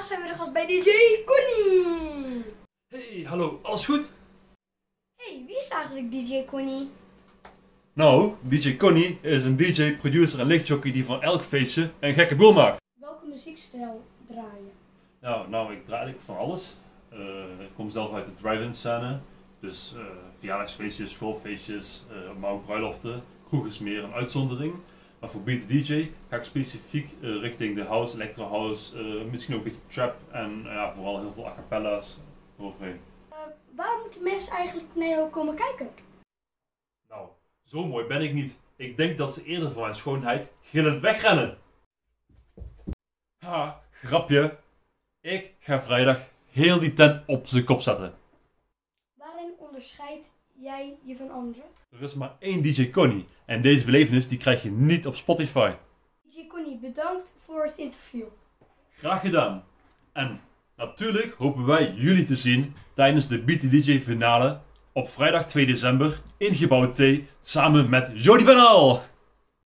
vandaag zijn we de gast bij DJ Connie. Hey, hallo, alles goed? Hey, wie is eigenlijk DJ Connie? Nou, DJ Connie is een DJ, producer en lichtjockey die van elk feestje een gekke boel maakt. Welke muziekstijl draai je? Nou, nou ik draai van alles. Eh, ik kom zelf uit de drive-in scène. Dus eh, verjaardagsfeestjes, schoolfeestjes, eh, maar ook bruiloften. Kroeg is meer een uitzondering. Maar voor Beat DJ ga ik specifiek eh, richting de house, electro house, eh, misschien ook een beetje trap en ja, vooral heel veel a cappella's eroverheen. Eh, waarom moeten mensen eigenlijk naar jou komen kijken? Nou, zo mooi ben ik niet. Ik denk dat ze eerder voor mijn schoonheid gillend wegrennen. Ha, grapje. Ik ga vrijdag heel die tent op zijn kop zetten. Waarin onderscheid jij je van anderen? Er is maar één DJ Connie en deze belevenis die krijg je niet op Spotify. DJ Connie, bedankt voor het interview. Graag gedaan. En natuurlijk hopen wij jullie te zien tijdens de Beat DJ finale op vrijdag 2 december in gebouw T samen met Jody Banal.